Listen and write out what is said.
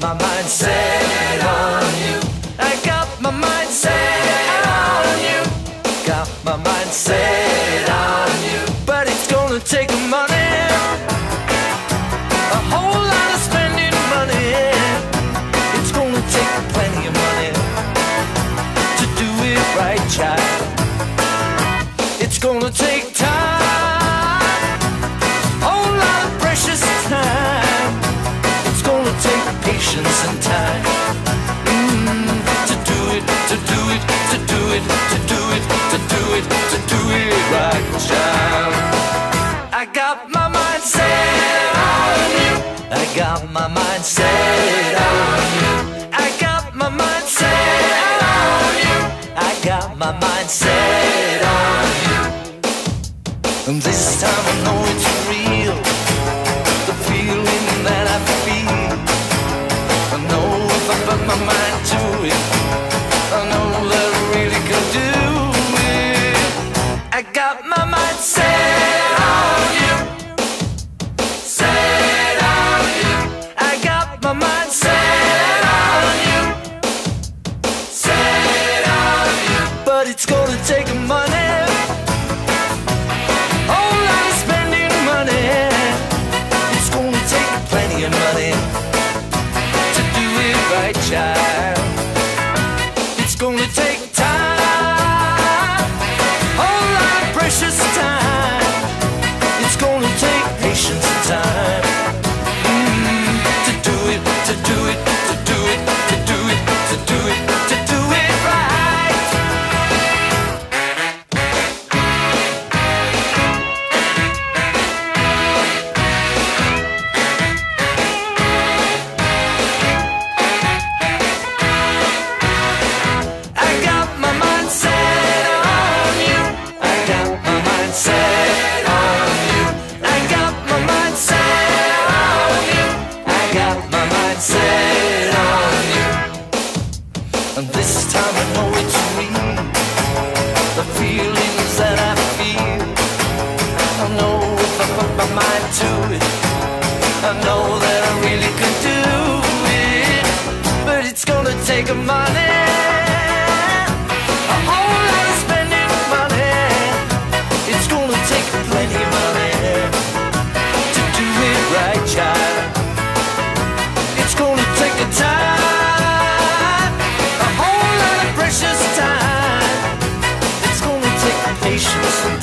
mind set on you. I got my mind set on you. Got my mind set on you. But it's gonna take money. A whole lot of spending money. It's gonna take plenty of money to do it right, child. It's gonna take I got my mind set on you. I got my mind set on you. I got my mind set on you. I got my mind set on you. And this time I know it's real. Take money. To it. I know that I really could do it. But it's gonna take a money. A whole lot of spending money. It's gonna take plenty of money to do it right, child. It's gonna take a time, a whole lot of precious time. It's gonna take patience